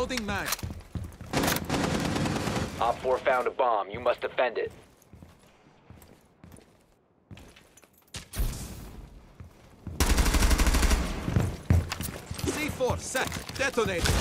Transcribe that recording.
Reloading mag. Op 4 found a bomb. You must defend it. C4 set. Detonated.